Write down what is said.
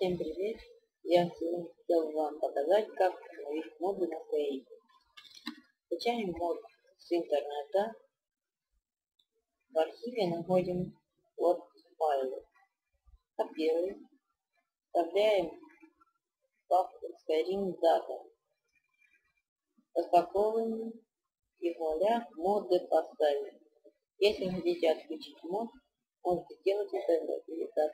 Всем привет! Я сегодня хотел вам показать, как установить моды на своей игре. Скачаем мод с интернета. В архиве находим вот файлы. Копируем. Вставляем папку Skyrim Data. Распаковываем и вуаля, моды поставим. Если хотите отключить мод, можете сделать это в.